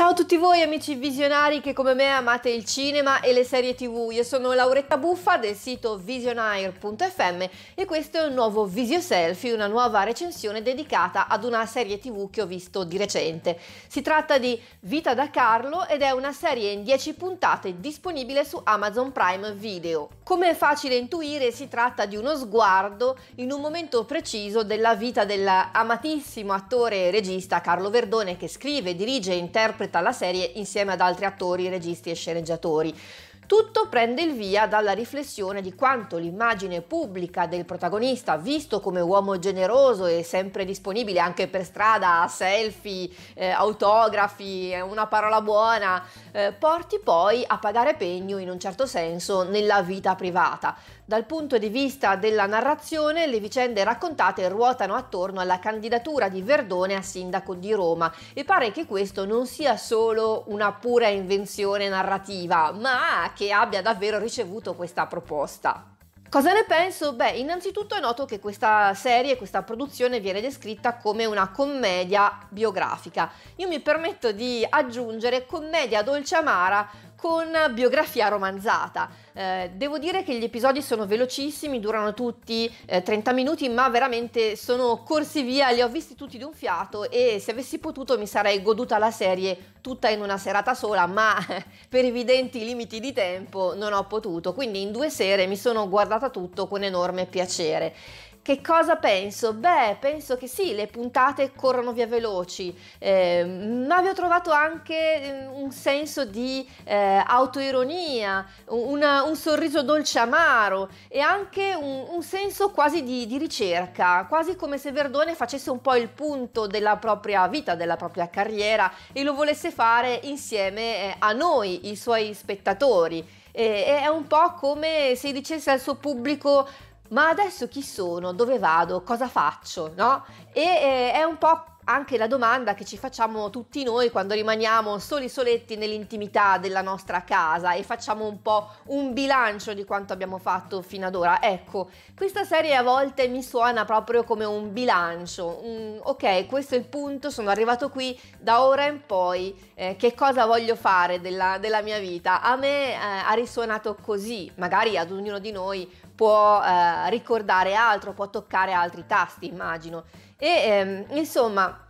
Ciao a tutti voi amici visionari che come me amate il cinema e le serie tv, io sono Lauretta Buffa del sito visionaire.fm e questo è un nuovo Visio Selfie, una nuova recensione dedicata ad una serie tv che ho visto di recente. Si tratta di Vita da Carlo ed è una serie in 10 puntate disponibile su Amazon Prime Video. Come è facile intuire si tratta di uno sguardo in un momento preciso della vita dell'amatissimo attore e regista Carlo Verdone che scrive, dirige e interpreta la serie insieme ad altri attori, registi e sceneggiatori. Tutto prende il via dalla riflessione di quanto l'immagine pubblica del protagonista, visto come uomo generoso e sempre disponibile anche per strada a selfie, eh, autografi, una parola buona, eh, porti poi a pagare pegno in un certo senso nella vita privata. Dal punto di vista della narrazione, le vicende raccontate ruotano attorno alla candidatura di Verdone a sindaco di Roma e pare che questo non sia solo una pura invenzione narrativa, ma che abbia davvero ricevuto questa proposta. Cosa ne penso? Beh, innanzitutto è noto che questa serie, questa produzione viene descritta come una commedia biografica. Io mi permetto di aggiungere commedia dolce amara con biografia romanzata. Eh, devo dire che gli episodi sono velocissimi, durano tutti eh, 30 minuti, ma veramente sono corsi via, li ho visti tutti di un fiato e se avessi potuto mi sarei goduta la serie tutta in una serata sola, ma per evidenti limiti di tempo non ho potuto, quindi in due sere mi sono guardata tutto con enorme piacere. Che cosa penso? Beh, penso che sì, le puntate corrono via veloci, eh, ma vi ho trovato anche mm, un senso di eh, autoironia, una, un sorriso dolce amaro e anche un, un senso quasi di, di, ricerca, quasi come se Verdone facesse un po' il punto della propria vita, della propria carriera e lo volesse fare insieme eh, a noi, i suoi spettatori. E, è un po' come se dicesse al suo pubblico ma adesso chi sono? Dove vado? Cosa faccio? No? E eh, è un po' anche la domanda che ci facciamo tutti noi quando rimaniamo soli soletti nell'intimità della nostra casa e facciamo un po' un bilancio di quanto abbiamo fatto fino ad ora. Ecco, questa serie a volte mi suona proprio come un bilancio. Mm, ok, questo è il punto, sono arrivato qui, da ora in poi eh, che cosa voglio fare della, della mia vita? A me eh, ha risuonato così, magari ad ognuno di noi può eh, ricordare altro, può toccare altri tasti, immagino. E ehm, insomma,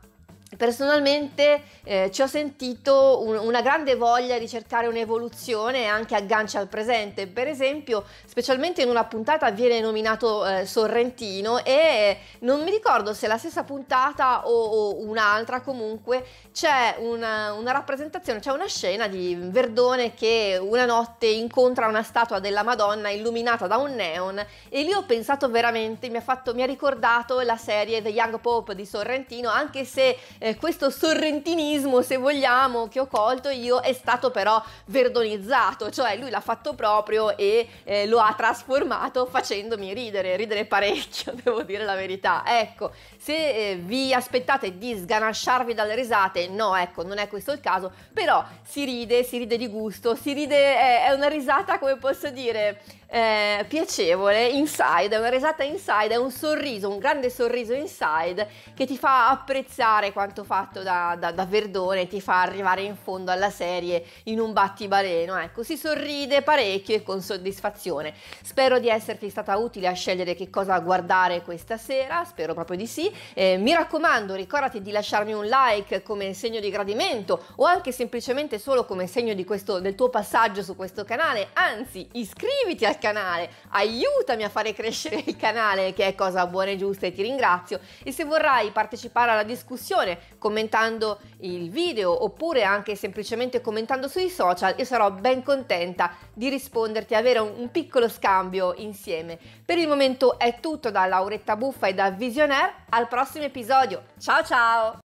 Personalmente eh, ci ho sentito un, una grande voglia di cercare un'evoluzione anche aggancia al presente. Per esempio, specialmente in una puntata viene nominato eh, Sorrentino e non mi ricordo se la stessa puntata o, o un'altra comunque c'è una, una, rappresentazione, c'è una scena di Verdone che una notte incontra una statua della Madonna illuminata da un neon e lì ho pensato veramente, mi ha, fatto, mi ha ricordato la serie The Young Pope di Sorrentino, anche se eh, questo sorrentinismo, se vogliamo, che ho colto io è stato però verdonizzato, cioè lui l'ha fatto proprio e eh, lo ha trasformato facendomi ridere, ridere parecchio, devo dire la verità. Ecco, se eh, vi aspettate di sganasciarvi dalle risate, no, ecco, non è questo il caso, però si ride, si ride di gusto, si ride, è, una risata, come posso dire, eh, piacevole, inside, è una risata inside, è un sorriso, un grande sorriso inside che ti fa apprezzare quanto fatto da, da, da Verdone, ti fa arrivare in fondo alla serie in un battibaleno, ecco, si sorride parecchio e con soddisfazione. Spero di esserti stata utile a scegliere che cosa guardare questa sera, spero proprio di sì. Eh, mi raccomando, ricordati di lasciarmi un like come segno di gradimento o anche semplicemente solo come segno questo, del tuo passaggio su questo canale, anzi iscriviti al canale, aiutami a fare crescere il canale che è cosa buona e giusta e ti ringrazio e se vorrai partecipare alla discussione commentando il video oppure anche semplicemente commentando sui social io sarò ben contenta di risponderti avere un, un piccolo scambio insieme. Per il momento è tutto da Lauretta Buffa e da Visionaire, al prossimo episodio, ciao ciao!